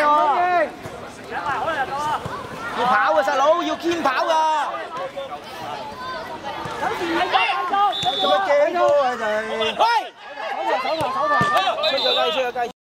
喎。要跑嘅細佬，要堅跑㗎。做乜驚波啊？就係。喂！手頭手頭手頭。出咗雞，出咗雞。